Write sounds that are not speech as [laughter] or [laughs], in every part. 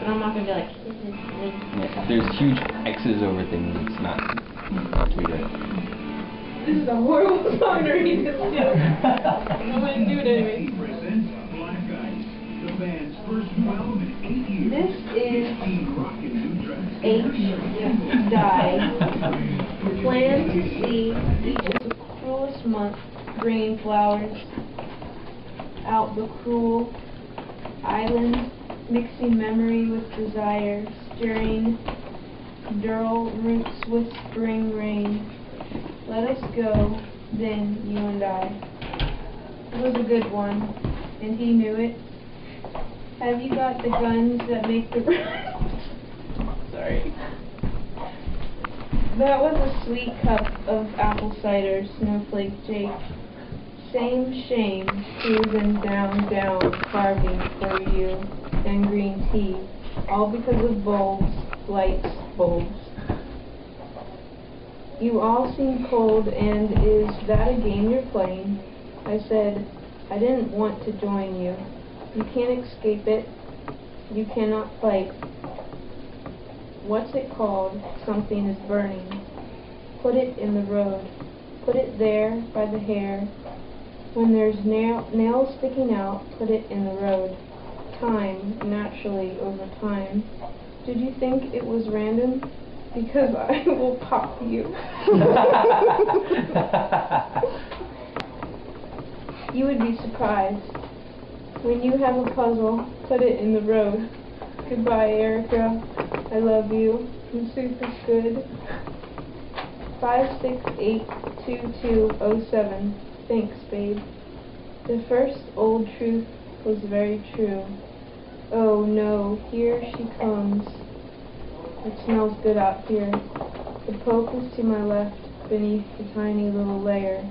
but I'm not gonna be like, this is this. Yeah, there's huge X's over things, it's not too good. This is a horrible [laughs] song to read [laughs] [laughs] this to. I'm gonna do it anyway. presents Black the band's first album in eight years. This is and new tracks. H. Die. Plan to see the cruelest month bringing flowers out the cruel island, mixing memory with desire, stirring dural roots with spring rain. Let us go, then you and I. It was a good one, and he knew it. Have you got the guns that make the [laughs] Sorry. That was a sweet cup of apple cider, Snowflake Jake. Same shame, cruising down, down, carving for you, and green tea, all because of bulbs, lights, bulbs. You all seem cold, and is that a game you're playing? I said, I didn't want to join you. You can't escape it. You cannot fight. What's it called? Something is burning. Put it in the road. Put it there by the hair. When there's nail nails sticking out, put it in the road. Time, naturally, over time. Did you think it was random? Because I [laughs] will pop you. [laughs] you would be surprised. When you have a puzzle, put it in the road. Goodbye, Erica. I love you. I'm super good. 5682207. Thanks, babe. The first old truth was very true. Oh no, here she comes. It smells good out here. The Pope is to my left, beneath the tiny little layer.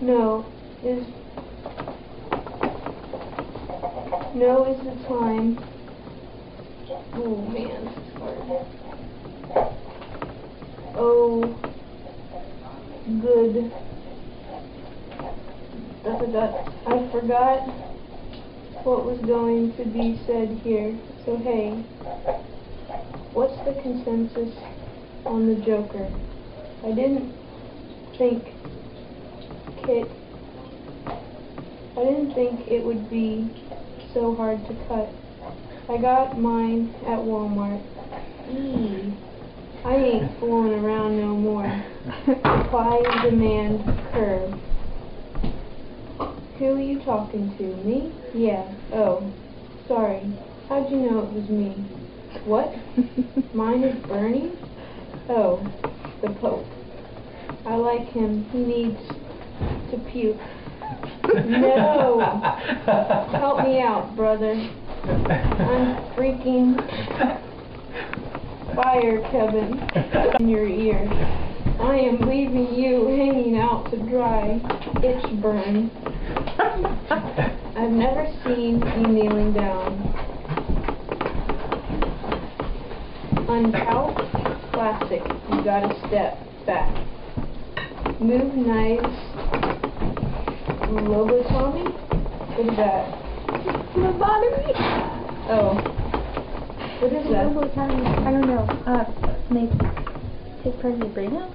No, is no is the time. Oh man, this is hard. Oh, good. I forgot. I forgot what was going to be said here. So hey, what's the consensus on the Joker? I didn't think Kit. I didn't think it would be so hard to cut. I got mine at Walmart. Eee. I ain't fooling around no more. [laughs] Supply and demand curve. Who are you talking to? Me? Yeah. Oh. Sorry. How'd you know it was me? What? [laughs] Mine is Bernie? Oh. The Pope. I like him. He needs to puke. No! Help me out, brother. I'm freaking fire, Kevin, in your ear. I am leaving you hanging out to dry. Itch burn. [laughs] I've never seen you kneeling down. Untout, plastic. You gotta step back. Move knives. Lobotomy? What is that? Lobotomy? Oh. What is that? Lobotomy. I don't know. Uh, make take part of your brain out?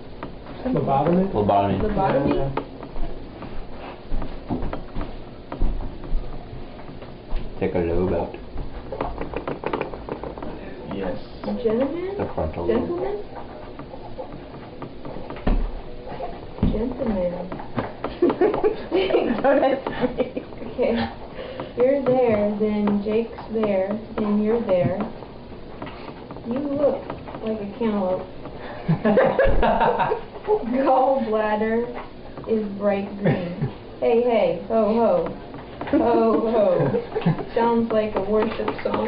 Lobotomy? Lobotomy. Lobotomy? Take a lobe out. Yes. Gentleman? The frontal lobe. Gentleman? Gentleman. [laughs] Don't ask me. Okay. You're there, then Jake's there, then you're there. You look like a cantaloupe. [laughs] Gallbladder is bright green. Hey, hey, ho, ho. Ho, ho. Sounds like a worship song.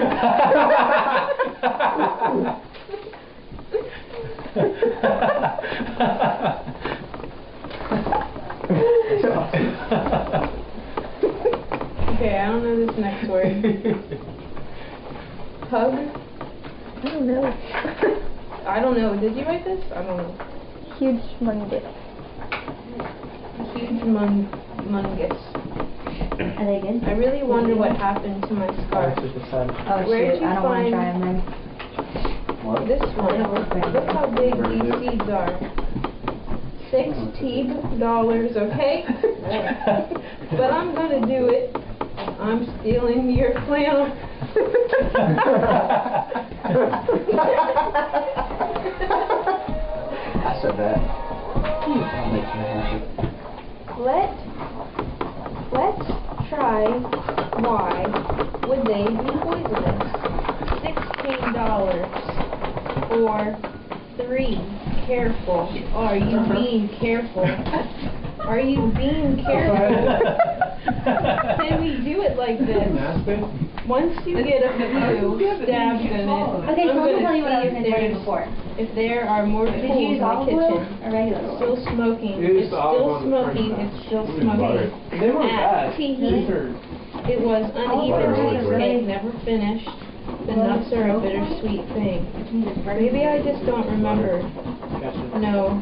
Okay, I don't know this next word. Pug? I don't know. I don't know. Did you write this? I don't know. Huge mungus. Huge mun mungus. Are they good? I really wonder what happened to my scarf. That's. Oh Where'd shoot, you I don't want to find- try them then. What? This one, look how big these seeds are. Sixteen oh, dollars, okay? [laughs] But I'm gonna do it. I'm stealing your flannel. I said that. Makes me happy. Let, let's try why would they be poisonous? Sixteen dollars or three. Careful. Are you being careful? Are you being careful? [laughs] Can we do it like this? Once you get a few stabs in it, Okay, I'm let me gonna tell you what I was see if to there's, before. if there are more Did you tools in use the olive oil kitchen. or regular oil? Still smoking. Use It's the olive still oil to smoking. turn It's still smoking. They weren't At bad. These heat. are, It was uneven butter cheesecake, never finished. The Was nuts are a it bittersweet thing. Maybe I just don't remember. gotcha. No,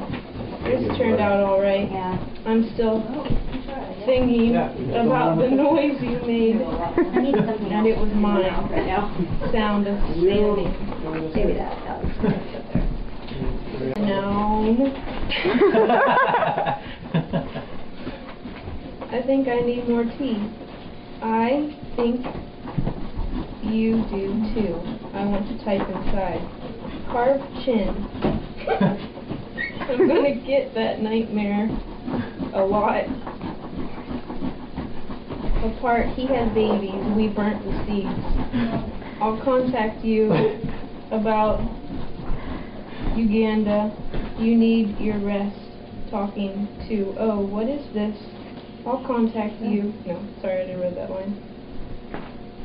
this turned out alright. Yeah. I'm still oh. Thinking about the noise you made. I And it was mine. right now. Sound of standing. Maybe that. that was Noun. [laughs] I think I need more tea. I think you do too. I want to type inside. Carved chin. [laughs] I'm gonna get that nightmare a lot. Apart, he had babies. We burnt the seeds. I'll contact you [laughs] about Uganda. You need your rest. Talking to. Oh, what is this? I'll contact you. No, sorry, I didn't read that line.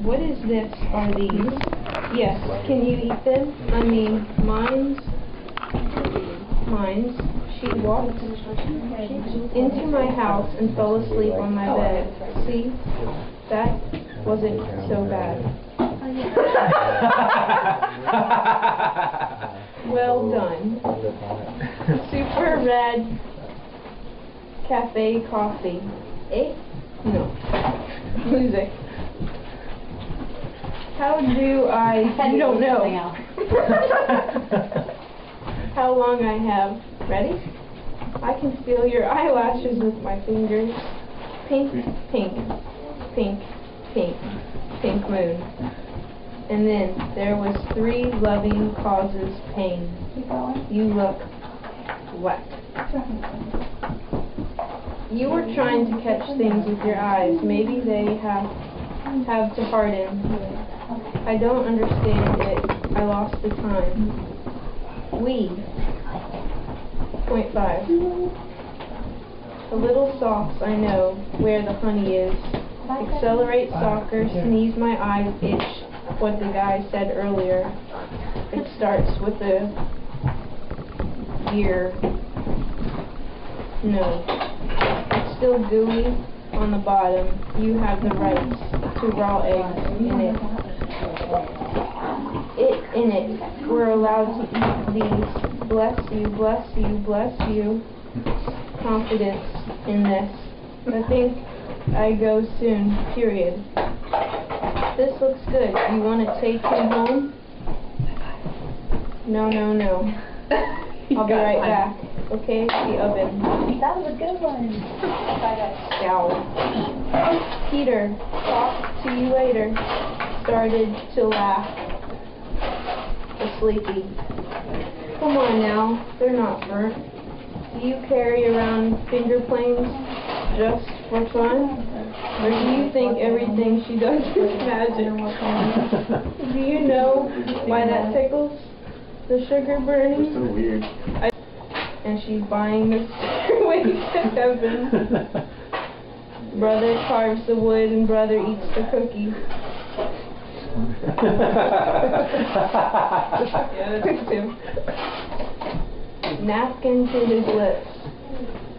What is this? Are these? Yes. Can you eat them? I mean, mine's. Mine's. She walked into my house and fell asleep on my bed. See? That wasn't so bad. [laughs] Well done. Super red cafe coffee. Eh? No. Music. How do I, you don't know. [laughs] How long I have. Ready? I can feel your eyelashes with my fingers. Pink, pink, pink, pink, pink moon. And then there was three loving causes pain. You look wet. You were trying to catch things with your eyes. Maybe they have have to harden. I don't understand it. I lost the time. We. Point five. A little softs, I know, where the honey is. Accelerate soccer, sneeze my eyes itch, what the guy said earlier. It starts with a year. No. It's still gooey on the bottom. You have the rights to raw eggs in it. It in it. We're allowed to eat these. Bless you, bless you, bless you. Confidence in this. I think I go soon, period. This looks good. You want to take him home? No, no, no. [laughs] I'll be right back. Okay, the oven. That was a good one. I got scowl. Peter, talk to you later. Started to laugh. The sleepy. Come on now, they're not burnt. Do you carry around finger planes just for fun? Or do you think everything she does [laughs] is magic? [laughs] Do you know why that tickles? The sugar burning? so weird. and she's buying the [laughs] stairway to heaven. Brother carves the wood and brother eats the cookie. Yeah, that's him. Napkin to his lips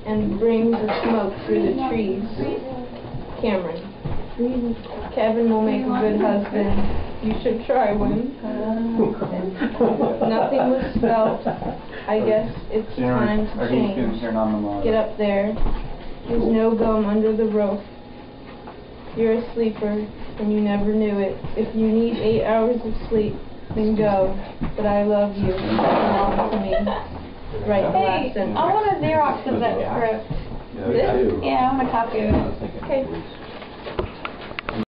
and brings the smoke through the trees. Cameron. Kevin will make a good husband. You should try one. Nothing was spelt. I guess it's time to change. Get up there. There's no gum under the roof. You're a sleeper, and you never knew it. If you need eight hours of sleep, then go. But I love you. You belong to me. Right Hey, last. I want a Xerox of that script. This? Yeah, I want a copy of it. Okay.